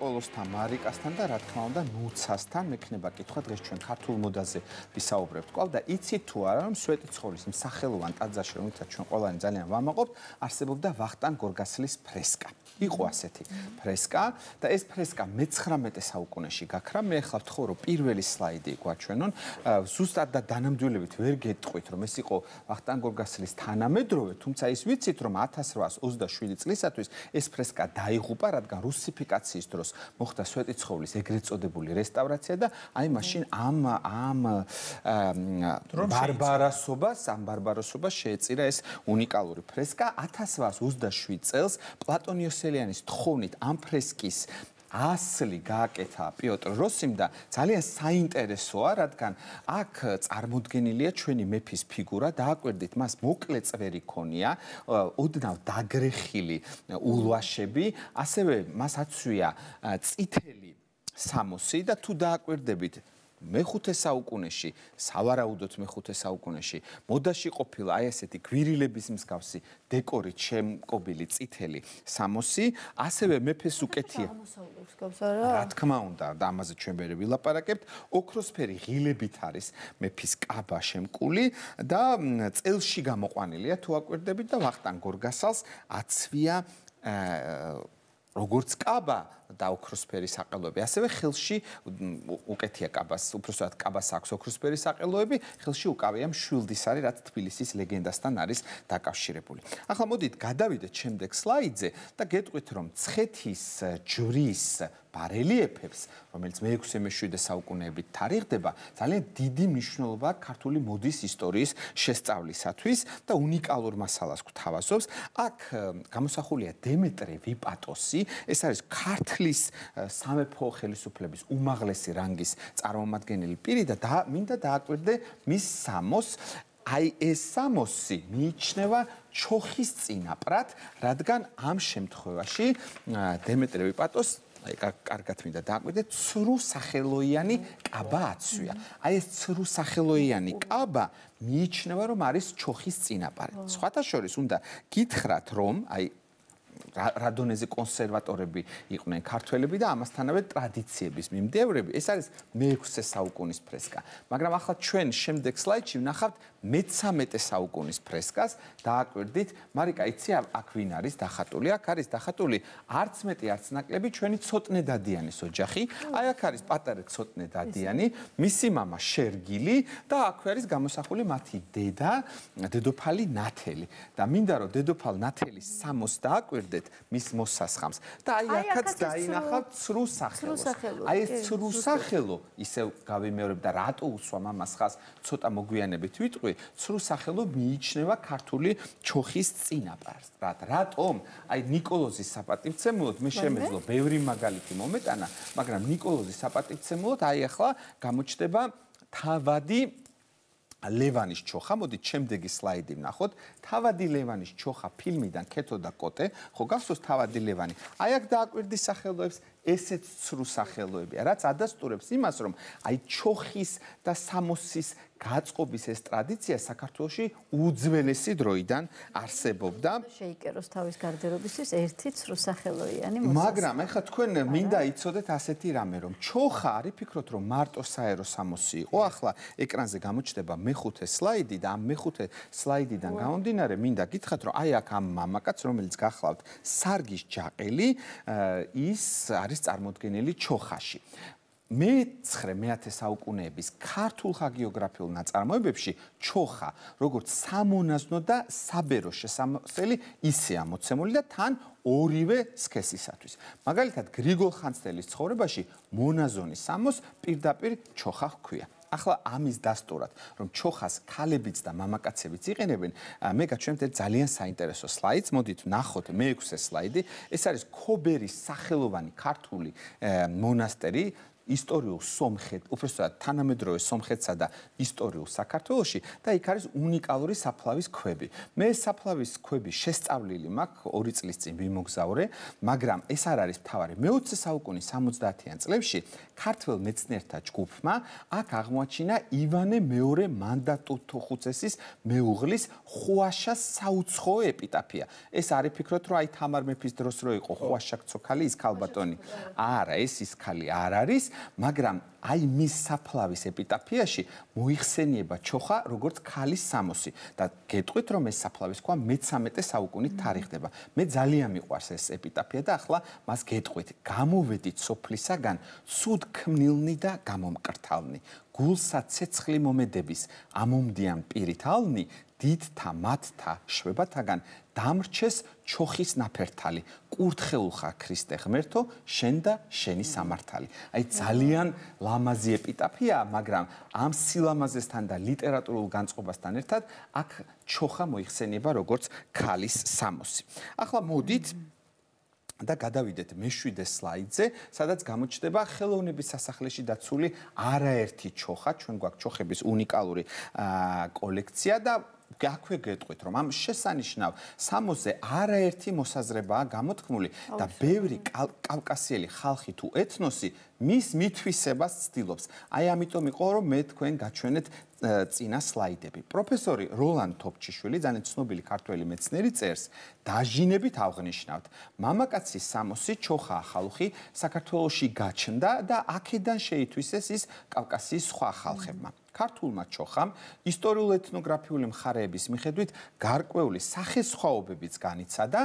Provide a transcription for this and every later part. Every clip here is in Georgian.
ნიკოლოსთან, მარიკასთან და რა თქმა უნდა ნუცასთან მექნება კითხვა დღეს ჩვენ ქართულ მოდაზე ვისაუბრებთ. ყავ და იცით თუ არა რომ სვეტიცხოვრის მსახელოვან ტაძარში რომელსაც ჩვენ ყველანი ძალიან ვამაყობთ, არსებობდა ვახტანგ გორგასლის ფრესკა. იყო ასეთი ფრესკა და ეს ფრესკა მე-19 საუკუნეში გაქრა. მე ახლა ვთხოვ რომ პირველი სლაიდი გვაჩვენონ. ზუსტად და დანამდვილებით ვერ გეტყვით რომ ეს იყო ვახტანგ გორგასლის თანამედროვე, თუმცა ის ვიცით რომ 1827 წლისათვის ეს ფრესკა დაიღუპა, რადგან რუსიფიკაციის დროს მოხდა სვეტიცხოვლის ეგრეთ წოდებული რესტავრაცია და აი მაშინ ამ ამ ბარბაროსობას, ამ ბარბაროსობას შეეწირა ეს უნიკალური ფრესკა 1827 წელს პლატონიოსე მიხელიანის თხოვნით ამ ფრესკის ასლი გააკეთა პიოტრ როსიმ და ძალიან საინტერესოა, რადგან აქ წარმოდგენილია ჩვენი მეფის ფიგურა, დააკვირდით, მას მოკლე წვერი ქონია, ოდნავ დაგრეხილი ულვაშები, ასევე მას აცვია წითელი სამოსი და თუ დააკვირდებით მეხუთე საუკუნეში, სავარაუდოდ მეხუთე საუკუნეში, მოდაში ყოფილა აი ესეთი გვირილების მსგავსი დეკორით შემკობილი წითელი სამოსი, ასევე მეფეს უკეთია. რა თქმა უნდა, და ამაზე ჩვენ მე ვილაპარაკებთ, ოქროსფერი ღილებით არის მეფის კაბა შემკული და წელში გამოყვანილია თუ აკვირდებით და ვახტანგ გორგასალს აცვია როგორც კაბა და ოქროსფერი საყელოები. ასევე ხელში უკეთია კაბას, უბრალოდ კაბას აქვს ოქროსფერი საყელოები, ხელში უკავია მშვილდის არის, რაც თბილისის ლეგენდასთან არის დაკავშირებული. ახლა მოდით გადავიდეთ შემდეგ სლაიდზე და გეტყვით რომ ცხეთის ჯვრის ბარელიეფებს, რომელიც მე-6-მე-7 საუკუნეებით თარიღდება, ძალიან დიდი მნიშვნელობა ქართული მოდის ისტორიის შესწავლისათვის და უნიკალურ მასალას გვთავაზობს. აქ გამოსახულია დემეტრე ვიპატოსი, ეს არის ქართლის სამეფო ხელისუფლების უმაღლესი რანგის წარმომადგენელი პირი და მინდა დააკვირდე მის სამოს აი ეს სამოსი მიიჩნევა ჩოხის წინაპრად, რადგან ამ შემთხვევაში დემეტრე ვიპატოს აი კარგად მინდა დააკვირდეთ ცრუ სახელოიანი კაბა აცვია. აი ეს ცრუ სახელოიანი კაბა მიიჩნევა რომ არის ჩოხის წინაპარი. სხვათა შორის უნდა გითხრათ რომ აი რადონეზე კონსერვატორები იყვნენ ქართველები და ამასთანავე ტრადიციების მიმდევრები. ეს არის მე-6 საუკუნის ფრესკა. მაგრამ ახლა ჩვენ შემდეგ სლაიდში ვნახავთ მე-13 საუკუნის ფრესკას. დააკვირდით, მარიკა, იცი აქ ვინ არის დახატული? აქ არის დახატული არც მეტი არც ნაკლები ჩვენი ცოტნე დადიანის ოჯახი. აი აქ არის პატარა ცოტნე დადიანი, მისი мама შერგილი და აქ არის გამოსახული მათი დედა, დედოფალი ნათელი. და მინდა რომ დედოფალ ნათელის სამოს დააკვირდეთ ვიწყდით მის მოსასხამს და აი აქაც დაინახა ცრუ სახელოს. აი ეს ცრუ სახელო ისევ გავიმეორებ და რატო უსვა მამას ხას ცოტა მოგვიანებით ვიტყვი, ცრუ სახელო მიიჩნევა ქართული ჩოხის წინაპარს. რატომ? აი نيكოლოზის საპატივცემულოდ მე შემეძლო ბევრი მაგალითი მომეტანა, მაგრამ نيكოლოზის საპატივცემულოდ აი ახლა გამოჩნდება თავადი ლევანის ჩოხა, მოდით შემდეგი სლაიდი ვნახოთ. თავადი ლევანის ჩოხა ფილმიდან კეთო და კოტე, ხო გასწოს თავადი ლევანი. აი აქ დააკვირდი სახელოებს, ესეც ცრუ სახელოებია, რაც ადასტურებს იმას, რომ აი ჩოხის და სამოსის გაწყობის ეს ტრადიცია საქართველოში უძველესი დროიდან არსებობდა. შეიკეროს თავის გარდერობისთვის ერთი ცრუსახელოიანი მოსა. მაგრამ ეხლა თქვენ მინდა იცოდეთ ასეთი რამე, რომ ჩოხა არის ფიქრობთ რომ მარტო საერო სამოსი იყო. ახლა ეკრანზე გამოჩნდება მეხუთე სლაიდი და ამ მეხუთე სლაიდიდან გამომდინარე მინდა გითხრათ რომ აი აქ ამ მამაკაც რომელიც გახლავთ სარგის ჯაყელი ის არის წარმოდგენილი ჩოხაში. მე-9 მე-10 საუკუნეების ქართულ ჰაგიოგრაფიულ ნაწარმოებებში ჩოხა, როგორც სამონაზნო და საბერო შესამოსელი ისე ამოცემული და თან ორივე სქესისათვის. მაგალითად, გრიგოლ ხანძთელის ცხოვრებაში მონაზონი სამოს პირდაპირ ჩოხა ჰქვია. ახლა ამის დასტურად, რომ ჩოხას ქალებიც და მამაკაცებიც იყენებენ, მე გაჩვენებთ ძალიან საინტერესო სლაიდს. მოდით ნახოთ მე-6 სლაიდი. ეს არის ქობერის სახელოვანი ქართული მონასტერი. ისტორიულ სომხეთ, უბრალოდ თანამედროვე სომხეთსა და ისტორიულ საქართველოში და იქ არის უნიკალური საფლავის ქვები. მე საფლავის ქვები შესწავლილი მაქვს 2 წლის წინ მიმოგზავრე, მაგრამ ეს არ არის თავარი. მე-20 საუკუნის 70-იან წლებში ქართულ მეცნიერთა ჯგუფმა აქ აღმოაჩინა ივანე მეორე მანდატუთოხუცესის მეუღლის ხუაშას საუცხოო ეპიტაფია. ეს არის ფიქრობთ რომ აი თამარ მეფის დროს რო იყო ხუაშაკ ცოქალი ის ქალბატონი. არა, ეს ის ქალი არ არის, მაგრამ აი მის საფლავის ეპიტაფიაში მოიხსენიება ჩოხა როგორც ქალის სამოსი და გეტყვით რომ ეს საფლავის ქვა მე-13 საუკუნით თარიღდება. მე ძალიან მიყვარს ეს ეპიტაფია და ახლა მას გეტყვით. გამოვედით სოფლისაგან სუდ ქმნილნი და გამომკრთალნი. გულსა ცეცხლი მომედების ამომდიან პირითალნი დიდთა მათთა შვებათაგან დამრჩეს ჩოხის ნაფერთალი კურთხეულ ხარ ქრისტე ღმერთო შენ და შენი სამართალი. აი ძალიან ლამაზი ეპიტაფია მაგრამ ამ სილამაზესთან და ლიტერატურულ განწყობასთან ერთად აქ ჩოხა მოიხსენიება როგორც ქალის სამოსი. ახლა მოდით და გადავიდეთ მეშვიდე სლაიდზე, სადაც გამოჩნდება ხელოვნების სასახლეში დაცული არაერთი ჩოხა, ჩვენ გვაქვს ჩოხების უნიკალური კოლექცია და გაქვე გეტყვით რომ ამ შესანიშნავ სამოზე არაერთი მოსაზრებაა გამოთქმული და ბევრი კავკასიელი ხალხი თუ ეთნოსი მის მithვისებას ცდილობს. აი ამიტომ იყო რომ მე თქვენ გაჩვენეთ წინა სლაიდები. პროფესორი როლან თოფჩიშვილი, ძალიან ცნობილი ქართველი მეცნიერი წერს, დაჟინებით აღნიშნავთ, მამაკაცის სამოსი ჩოხა ახალუხი საქართველოში გაჩნდა და აქედან შეითვისეს ის კავკასიის სხვა ხალხებმა. ქართულმა ჩოხამ ისტორიულ-ეთნოგრაფიული მხარეების მიხედვით გარკვეული სახესხვაობებიც განიცადა,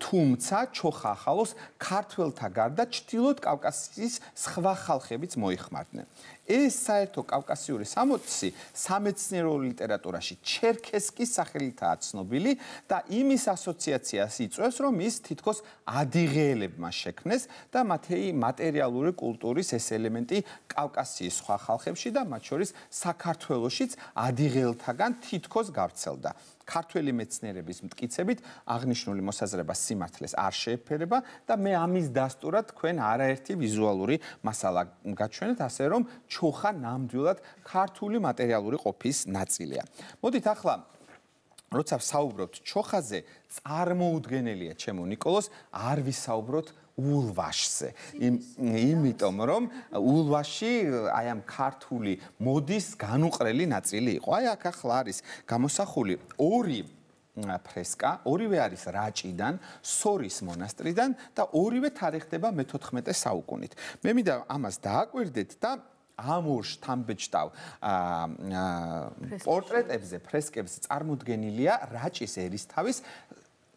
თუმცა ჩოხა ახალოს ქართველთა გარდა ჩtildeოთ კავკასიის სხვა ხალხებიც მოიხმარდნენ. ეს საერთო კავკასიური სამოცი სამეცნიერო ლიტერატურაში ჩერქესკის სახელითაა ცნობილი და იმის ასოციაციას იწვევს, რომ ის თითქოს ადიღეელებმა შექმნეს და მათი მატერიალური კულტურის ეს ელემენტი კავკასიის სხვა ხალხებში და მათ შორის საქართველოსშიც ადიღელთაგან თითქოს გავრცელდა. ქართველი მეცნიერების მტკიცებით აღნიშნული მოსაზრება სიმართლეს არ შეეფერება და მე ამის დასტურად თქვენ არაერთი ვიზუალური მასალა გაჩვენეთ, ასე რომ ჩოხა ნამდვილად ქართული მატერიალური ყოფის ნაწილია. მოდით ახლა როცა ვსაუბრობთ ჩოხაზე, წარმოუდგენელია ჩემო نيكოლოს არ ვისაუბროთ ულვაშზე. იმიტომ რომ ულვაში აი ამ ქართული მოდის განუყრელი ნაწილი იყო. აი აქ ახლა არის გამოსახული ორი ფრესკა, ორივე არის რაჭიდან, სორის მონასტრიდან და ორივე თარიღდება მე-14 საუკუნით. მე მინდა ამას დააკვირდეთ და ამურშ თამბეჭდავ პორტრეტებზე, ფრესკებზე წარმოდგენილია რაჭის ერისთავის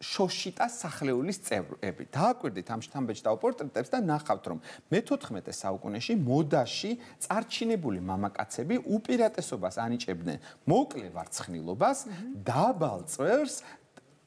შოშიტა სახლეულის წევრები. დააკვირდით ამ შთამბეჭდავ პორტრეტებს და ნახავთ, რომ მე-14 საუკუნეში მოდაში წარჩინებული მამაკაცები უპირატესობას ანიჭებდნენ. მოკლე ვარცხნილობას, დაბალ წვერს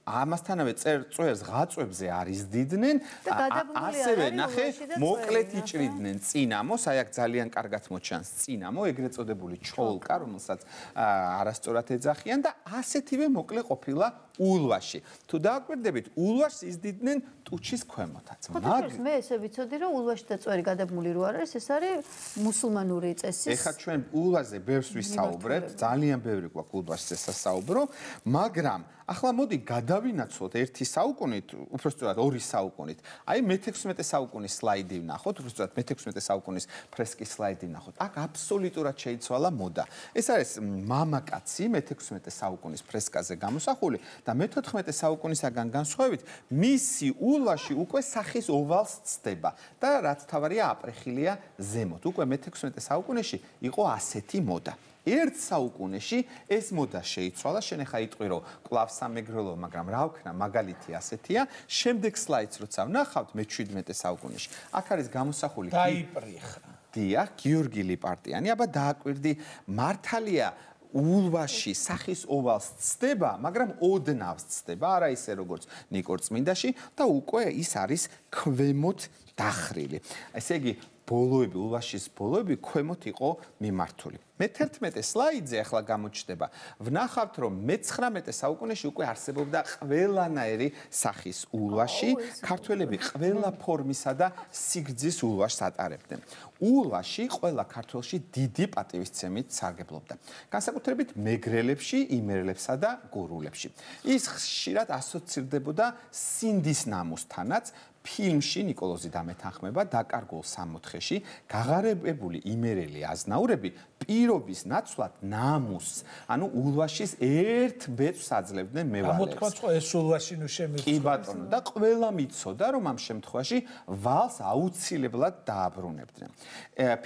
ამასთანავე წვერს ღაწვებზე არის დიდნენ ასევე ნახე მოკლეთ იჭრიდნენ წინამოს აი აქ ძალიან კარგად მოჩანს წინამო ეგრეთ წოდებული ჩოლკა. რომელსაც არასწორად ეძახიან და ასეთივე მოკლე ყოფილა ულვაში. თუ დააკვირდებით, ულვაშს იზდიდნენ ტუჩის ქვემოთაც. მაგრამ მე ესე ვიცოდი, რომ ულვაში და წვერი გადაბმული რო არის, ეს არის მუსულმანური წესი. ეხლა ჩვენ ულვაზე ბევრს ვისაუბრებთ, ძალიან ბევრი გვაქვს ულვაშზე სასაუბრო, მაგრამ ახლა მოდი გადავინაცვლოთ ერთი საუკუნით, უბრალოდ ორი საუკუნით. აი მე-16 საუკუნის სლაიდი ვნახოთ, უბრალოდ მე-16 საუკუნის ფრესკის სლაიდი ვნახოთ. აქ აბსოლუტურად შეიცვალა მოდა. ეს არის მამაკაცი მე-16 საუკუნის ფრესკაზე გამოსახული და მე-14 საუკუნისაგან განსხვავებით, მისი ულვაში უკვე სახის ოვალს ცდება და რაც თავარია აპრეხილია ზემოთ. უკვე მე-16 საუკუნეში იყო ასეთი მოდა. ერთ საუკუნეში ეს მოდა შეიცვალა, შენ ახლა იტყვი რომ კლავ სამეგრელო, მაგრამ რა ვქნა, მაგალითი ასეთია. შემდეგ სლაიდს როცა ვნახავთ მე-17 საუკუნეში, აქ არის გამოსახული დაიპრიხა. დიახ, გიორგი ლიპარტიანი, აბა დააკვირდი, მართალია ულვაში სახის ოვალს ცდება, მაგრამ ოდნავს ცდება, არა ისე როგორც ნიკორწმინდაში და უკვე ის არის ქვემოთ დახრილი. ესე იგი ბოლოები, ულვაშის ბოლოები ქვემოთ იყო მიმართული. მე-11 სლაიდზე ახლა გამოჩნდება. ვნახავთ, რომ მე-19 საუკუნეში უკვე არსებობდა ყველანაირი სახის ულვაში. ქართველები ყველა ფორმისა და სიგრძის ულვაშს ატარებდნენ. ულვაში ყველა ქართველში დიდი პატივისცემით სარგებლობდა. განსაკუთრებით მეგრელებში, იმერლებსა და გურულებში. ის ხშირად ასოცირდებოდა სინდის ნამოსთანაც, ფილმში ნიკოლოზი დამეთანხმება დაკარგულ სამოთხეში გაღარებებული იმერელი აზნაურები პირობის ნაცვლად ნამუს ანუ ულვაშის ერთ ბეწს აძლევდნენ მევალებს გამოთქვა ხო ეს ულვაში ნუ შემიძლია კი ბატონო და ყველა მიცოდა რომ ამ შემთხვევაში ვალს აუცილებლად დააბრუნებდნენ.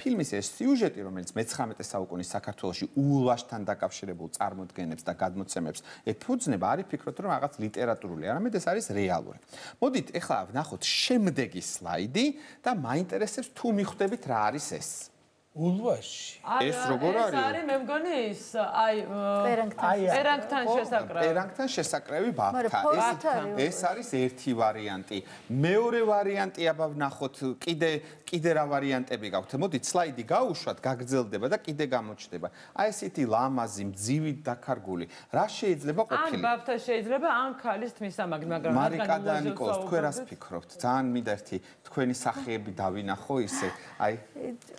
ფილმის ეს სიუჟეტი რომელიც მე-19 საუკუნის საქართველოში ულვაშთან დაკავშირებულ წარმოდგენებს და გადმოცემებს ეფუძნება არის ფიქრობთ რომ რაღაც ლიტერატურული არამედ ეს არის რეალური. მოდით ეხლა ვნახოთ შემდეგი სლაიდი და მაინტერესებს თუ მიხვდებით რა არის ეს. ულვაში. ეს როგორ არის? ეს არის მე მგონი ის აი პერანგთან შესაკრავი. პერანგთან შესაკრავი ბაფთა. ეს ეს არის ერთი ვარიანტი. მეორე ვარიანტი აბა ვნახოთ კიდე კიდე რა ვარიანტები გაქვთ? მოდით სლაიდი გაუშვათ, გაგრძელდება და კიდე გამოჩნდება. აი ესეთი ლამაზი, მძივი დაკარგული. რა შეიძლება ყოფილი? ან ბაფთა შეიძლება, ან ქალის თმისამაგ, მაგრამ მარიკა და ნიკოლს თქვენ რას ფიქრობთ? ძალიან მინდა ერთი თქვენი სახეები დავინახო ისე. აი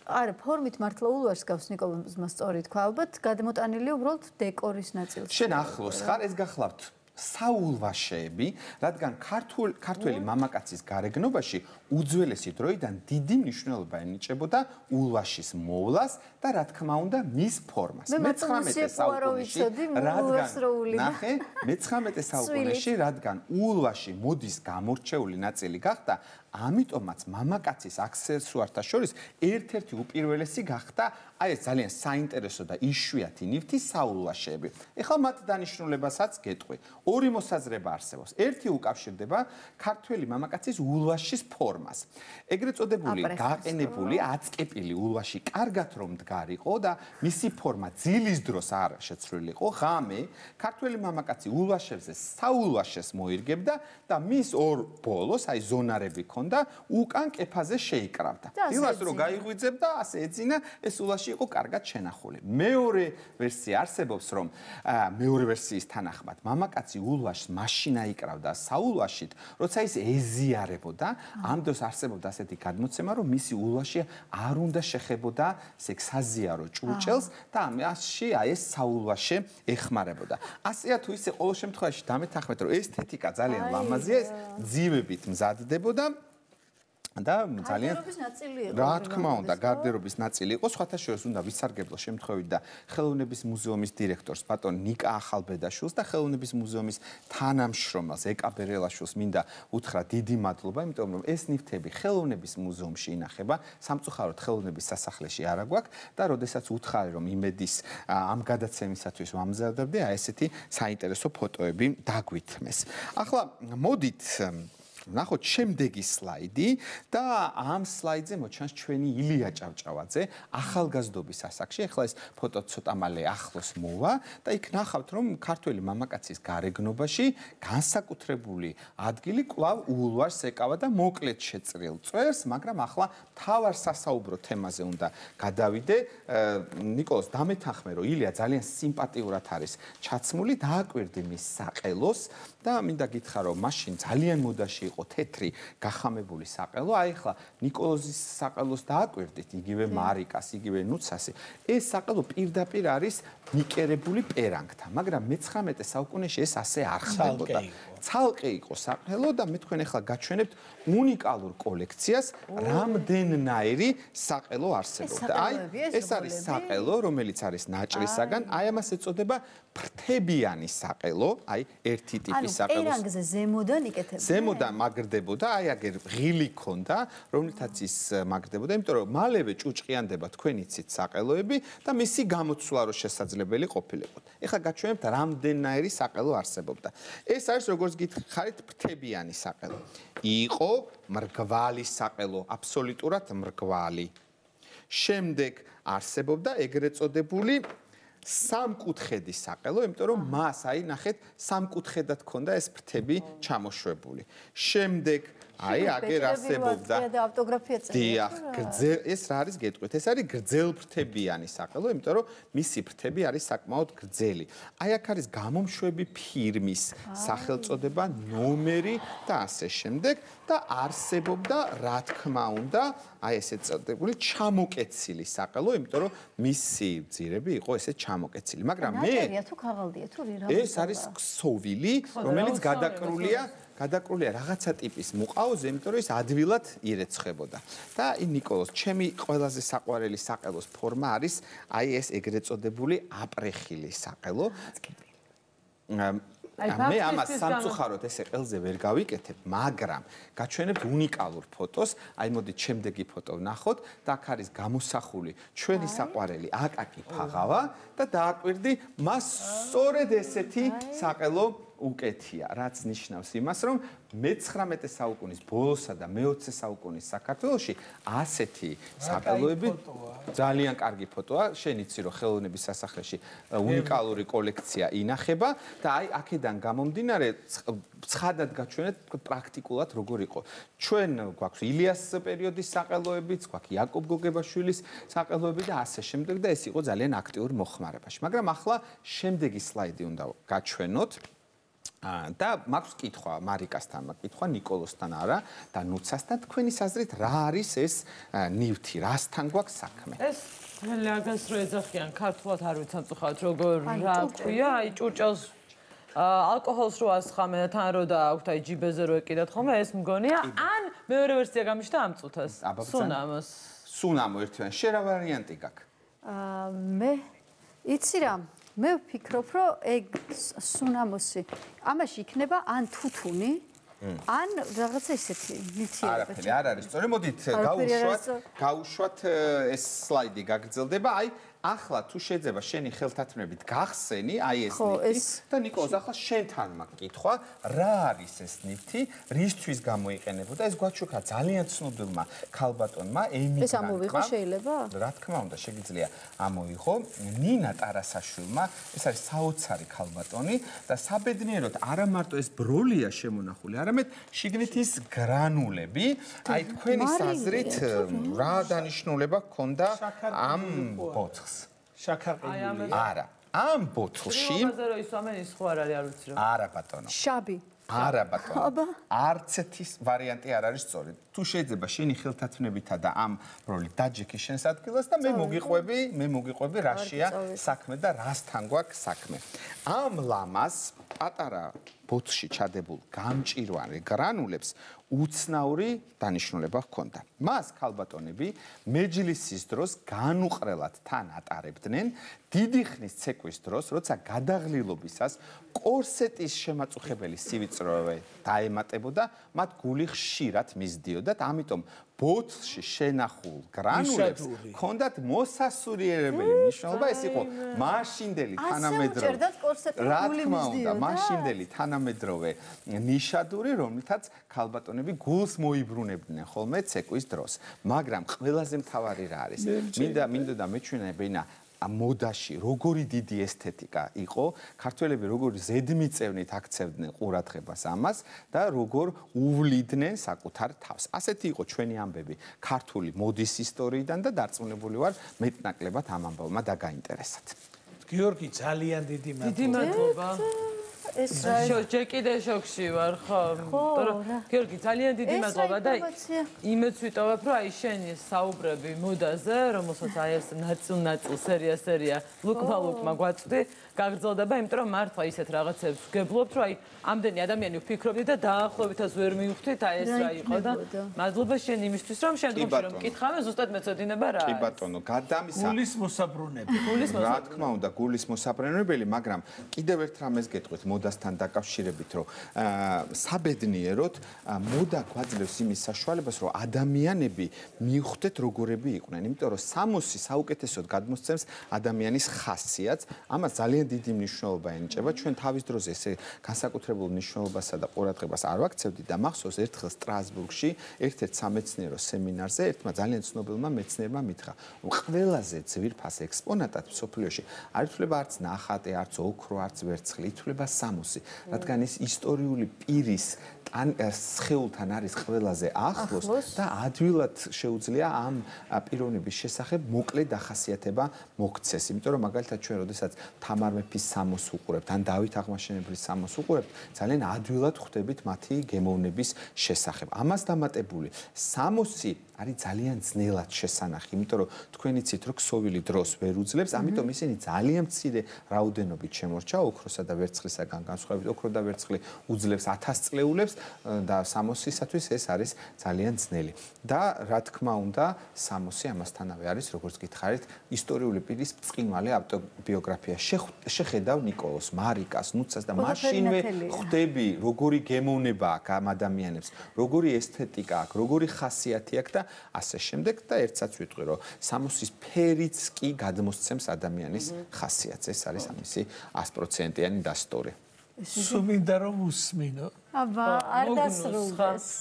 არა, ფორმით მართლა ულვარს გავს ნიკოლოზმა სწორი თქვა, ალბათ გადმოტანილი უბრალოდ დეკორის ნაწილში. შენ ახლოს ხარ, ეს გახლავთ საულვაშეები, რადგან ქართულ ქართველი მამაკაცის გარეგნობაში უძველესი დროიდან დიდი მნიშვნელობა ენიჭებოდა ულვაშის მოვლას და რა თქმა უნდა მის ფორმას. მე-19 საუკუნეში რადგან ნახე, მე-19 საუკუნეში რადგან ულვაში მოდის გამორჩეული ნაწილი გახდა, ამიტომაც მამაკაცის აქსესუართა შორის ერთ-ერთი უპირველესი გახდა აი ეს ძალიან საინტერესო და იშვიათი ნივთი საულვაშეები. ეხლა მათ დანიშნულებასაც გეტყვი. ორი მოსაზრება არსებობს. ერთი უკავშირდება ქართველი მამაკაცის ულვაშის ფორმას. ეგრეთ წოდებული გაყენებული აწკეპილი ულვაში კარგად რომ მდგარიყო და მისი ფორმა ძილის დროს არ შეცვლილიყო, ღამე ქართველი მამაკაცი ულვაშებზე საულვაშეს მოირგებდა და მის ორ ბოლოს აი ზონარები ქონდა ჰქონდა, უკან კეფაზე შეიკრავდა. დილას რო გაიღვიძებდა, ასე ეძინა, ეს ულაში იყო კარგად შენახული. მეორე ვერსია არსებობს, რომ მეორე ვერსიის თანახმად, მამაკაცი ულვაშს მაშინა იკრავდა საულვაშით, როცა ის ეზიარებოდა, ამ დროს არსებობდა ასეთი გადმოცემა, რომ მისი ულვაში არ უნდა შეხებოდა სექსაზიარო ჭურჭელს და ამაში აი ეს საულვაში ეხმარებოდა. ასეა თუ ისე ყოველ შემთხვევაში დამეთანხმეთ, რომ ესთეტიკა ძალიან ლამაზია, ეს ძივებით მზადდებოდა და ძალიან რა თქმა უნდა გარდერობის ნაწილი იყო სხვათა შორის უნდა ვისარგებლო შემთხვევით და ხელოვნების მუზეუმის დირექტორს ბატონ ნიკა ახალბედაშვილს და ხელოვნების მუზეუმის თანამშრომელს ეკაბერელაშვილს მინდა უთხრა დიდი მადლობა იმიტომ რომ ეს ნივთები ხელოვნების მუზეუმში ინახება სამწუხაროდ ხელოვნების სასახლეში არა გვაქვს და როდესაც უთხარი რომ იმედის ამ გადაცემისათვის ვამზადებდი აი ესეთი საინტერესო ფოტოები დაგვითმეს. ახლა მოდით ნახოთ შემდეგი სლაიდი და ამ სლაიდზე მოჩანს ჩვენი ილია ჭავჭავაძე ახალგაზრდობის ასაკში. ახლა ეს ფოტო ცოტა მალე ახლოს მოვა და იქ ნახავთ რომ ქართველი მამაკაცის გარეგნობაში განსაკუთრებული ადგილი კვლავ ულვარს ეკავა და მოკლედ შეწრილ წვერს, მაგრამ ახლა თავარ სასაუბრო თემაზე უნდა გადავიდე. ნიკოლოს დამეთანხმე რომ ილია ძალიან სიმპათიურად არის ჩაცმული, დააკვირდი მის საყელოს და მინდა გითხრა რომ მაშინ ძალიან მოდაში იყო იყო თეთრი გახამებული საყელო. აი ხლა ნიკოლოზის საყელოს დააკვირდით, იგივე მარიკას, იგივე ნუცასი. ეს საყელო პირდაპირ არის ნიკერებული პერანგთან, მაგრამ მე-19 საუკუნეში ეს ასე არ ხდებოდა. ცალკე იყო საყელო და მე თქვენ ახლა გაჩვენებთ უნიკალურ კოლექციას, რამდენნაირი საყელო არსებობდა. აი ეს არის საყელო, რომელიც არის ნაჭრისაგან, აი ამას ეწოდება ფრთებიანი საყელო, აი ერთი ტიპის საყელოს. ანუ პერანგზე ზემოდან იკეთებდნენ. ზემოდან მაგრდებოდა, აი აგერ ღილი ქონდა, რომლითაც ის მაგრდებოდა, იმიტომ რომ მალევე ჭუჭყიანდება თქვენი ცით საყელოები და მისი გამოცვლა რო შესაძლებელი ყოფილიყო. ეხლა გაჩვენებთ რამდენნაირი საყელო არსებობდა. ეს არის როგორც გითხარით ფრთებიანი საყელო. იყო მრგვალი საყელო, აბსოლუტურად მრგვალი. შემდეგ არსებობდა ეგრეთ წოდებული სამკუთხედი საყელო, იმიტომ რომ მას აი ნახეთ სამკუთხედად ქონდა ეს ფრთები ჩამოშვებული. შემდეგ აი აგერ არსებობდა და ავტოგრაფია წერდა. დიახ, გრძელ ეს რა არის გეტყვით? ეს არის გრძელფრთებიანი საყელო, იმიტომ რომ მისი ფრთები არის საკმაოდ გრძელი. აი აქ არის გამომშვები ფირმის სახელწოდება, ნომერი და ასე შემდეგ და არსებობდა რა თქმა უნდა, აი ესე წოდებული ჩამოკეცილი საყელო, იმიტომ რომ მისი ძირები იყო ესე ჩამოკეცილი. მაგრამ მე ნატერია თუ ქაღალდია თუ რა ეს არის ქსოვილი, რომელიც გადაკრულია გადაკრულია რაღაცა ტიპის მუყაოზე, იმიტომ რომ ის ადვილად ირეცხებოდა. და ნიკოლოს, ჩემი ყველაზე საყვარელი საყელოს ფორმა არის აი ეს ეგრეთ წოდებული აპრეხილი საყელო. მე ამას სამწუხაროდ ესე ყელზე ვერ გავიკეთებ, მაგრამ გაჩვენებთ უნიკალურ ფოტოს. აი მოდით შემდეგი ფოტო ვნახოთ და აქ არის გამოსახული ჩვენი საყვარელი აკაკი ფაღავა და დააკვირდი მას სწორედ ესეთი საყელო უკეთია, რაც ნიშნავს იმას, რომ მე-19 საუკუნის ბოლოსა და მე-20 საუკუნის საქართველოში ასეთი საყელოები ძალიან კარგი ფოტოა. შენ იცი რომ ხელოვნების სასახლეში უნიკალური კოლექცია ინახება და აი აქედან გამომდინარე ცხადად გაჩვენეთ პრაქტიკულად როგორ იყო. ჩვენ გვაქვს ილიას პერიოდის საყელოებიც, გვაქვს იაკობ გოგებაშვილის საყელოები და ასე შემდეგ და ეს იყო ძალიან აქტიურ მოხმარებაში. მაგრამ ახლა შემდეგი სლაიდი უნდა გაჩვენოთ. და მაქვს კითხვა მარიკასთან, მაქვს კითხვა نيكოლოსთან არა და ნუცასთან თქვენი საზრით რა არის ეს ნივთი, რასთან გვაქვს საქმე? ეს ლაგას რო ეძახიან ქართულად არ ვიცანწუხავთ როგორ რა ქვია, აი ჭურჭელს ალკოჰოლს რო ასხამენ თან რო დააქვთ აი ჯიბეზე რო ეკიდათ ხოლმე ეს მგონია ან მეორე ვერსია გამიშდა ამ წუთას. სუნამოს. სუნამო ერთიან შე რა ვარიანტი გაქვს. აა მე იცი რა მე ვფიქრობ, რომ ეგ სუნამოსი ამაში იქნება ან თუთუნი, ან რაღაცა ისეთი ნიციები. არაფერი არ არის. სწორი მოდით გაუშვათ, გაუშვათ ეს სლაიდი გაგრძელდება. აი ახლა თუ შეიძლება შენი ხელთათმნებით გახსენი, აი ეს ნივთი და ნიკოლოზ ახლა შენთან მაგკითხვა, რა არის ეს ნივთი, რისთვის გამოიყენებოდა ეს გვაჩუკა ძალიან ცნობილმა ქალბატონმა ემიგრანტმა. ეს ამოვიღო შეიძლება? რა თქმა უნდა, შეიძლება ამოიღო ნინა ტარასაშვილმა, ეს არის საოცარი ქალბატონი და საბედნიეროდ არა მარტო ეს ბროლია შემონახული, არამედ შიგნით ის გრანულები, აი თქვენი საზრით რა დანიშნულება ჰქონდა ამ ბოცხს? შაქარყილი. არა. ამ ბოთლში ისვამენ ის ხო არ არის არ ვიცი რა. არა ბატონო. შაბი. არა ბატონო. არც ერთი ვარიანტი არ არის სწორი. თუ შეიძლება შენი ხელთათმნებითა და ამ როლი დაჯექი შენს ადგილას და მე მოგიყვები, მე მოგიყვები რაშია საქმე და რასთან გვაქვს საქმე. ამ ლამას პატარა ბოთლში ჩადებულ გამჭირვარე გრანულებს უცნაური დანიშნულება ჰქონდა. მას ქალბატონები მეჯლისის დროს განუყრელად თან ატარებდნენ დიდი ხნის ცეკვის დროს, როცა გადაღლილობისას კორსეტის შემაწუხებელი სივიწროვე დაემატებოდა, მათ გული ხშირად მისდიოდა და ამიტომ ბოთლში შენახულ გრანულებს ქონდათ მოსასურიერებელი მნიშვნელობა, ეს იყო მაშინდელი თანამედროვე რა თქმა უნდა, მაშინდელი თანამედროვე ნიშადური, რომლითაც ქალბატონები გულს მოიბრუნებდნენ ხოლმე ცეკვის დროს. მაგრამ ყველაზე მთავარი რა არის? მინდა მინდა და მეჩვენებინა მოდაში როგორი დიდი ესთეტიკა იყო, ქართველები როგორი ზედმიწევნით აქცევდნენ ყურადღებას ამას და როგორ უვლიდნენ საკუთარ თავს. ასეთი იყო ჩვენი ამბები ქართული მოდის ისტორიიდან და დარწმუნებული ვარ მეტნაკლებად ამ ამბავმა და გაინტერესათ. გიორგი ძალიან დიდი მადლობა. დიდი მადლობა. ეს რა ჯერ კიდე შოქში ვარ ხო? ხო. გიორგი ძალიან დიდი მადლობა და იმეც ვიტოვებ რომ აი შენი საუბრები მოდაზე რომელსაც აი ეს ნაწილ-ნაწილ სერია-სერია ლუკ-ბალუკმა გვაწვდი გაგრძელდება იმიტომ რომ მართლა ისეთ რაღაცებს ვგებლობთ რომ აი ამდენი ადამიანი ვფიქრობდი და დაახლოებითაც ვერ მივხვდით აი ეს რა იყო და მადლობა შენ იმისთვის რომ შემდგომში რომ მკითხავე ზუსტად მეწოდინება რა კი ბატონო გადამისა გულის მოსაბრუნებელი გულის მოსაბრუნებელი რა თქმა უნდა გულის მოსაბრუნებელი მაგრამ კიდევ ერთ რამეს გეტყვით მოდასთან დაკავშირებით, რომ საბედნიეროდ მოდა გვაძლევს იმის საშუალებას, რომ ადამიანები მიხვდეთ როგორები იყვნენ, იმიტომ რომ სამოსი საუკეთესოდ გადმოსცემს ადამიანის ხასიათს, ამას ძალიან დიდი მნიშვნელობა ენიჭება. ჩვენ თავის დროზე ესე განსაკუთრებულ მნიშვნელობასა და ყურადღებას არ ვაქცევდით და მახსოვს ერთხელ სტრასბურგში ერთ-ერთ სამეცნიერო სემინარზე ერთმა ძალიან ცნობილმა მეცნიერმა მითხრა, რომ ყველაზე ძვირფას ექსპონატად სოფლიოში არ ითვლება არც ნახატი, არც ოქრო, არც ვერცხლი, ითვლება სამ სამოსი, რადგან ის ისტორიული პირის ან სხეულთან არის ყველაზე ახლოს და ადვილად შეუძლია ამ პიროვნების შესახებ მოკლე დახასიათება მოქცეს. იმიტომ რომ მაგალითად ჩვენ როდესაც თამარ მეფის სამოს უყურებთ, ან დავით აღმაშენებლის სამოს უყურებთ, ძალიან ადვილად ხვდებით მათი გემოვნების შესახებ. ამას დამატებული სამოსი არის ძალიან ძნელად შესანახი, იმიტომ რომ თქვენ იცით, რომ ქსოვილი დროს ვერ უძლებს, ამიტომ ისინი ძალიან მცირე რაოდენობით შემორჩა ოქროსა და ვერცხლისაგან ვერცხლიდან განსხვავებით ოქრო და ვერცხლი უძლებს 1000 წლეულებს და 60-ისათვის ეს არის ძალიან ძნელი. და რა თქმა უნდა 60 ამასთანავე არის როგორც გითხარით ისტორიული პირის წყიმალე ავტობიოგრაფია. შეხედავ ნიკოლოს მარიკას, ნუცას და მაშინვე ხვდები როგორი გემოვნება აქვს ამ ადამიანებს, როგორი ესთეტიკა აქვს, როგორი ხასიათი აქვს და ასე შემდეგ და ერთსაც ვიტყვი რომ 60-ის ფერიც კი გადმოსცემს ადამიანის ხასიათს. ეს არის ამისი 100%-იანი დასტორი. სუმინდა რომ უსმინო. აბა, არ დასრულდეს.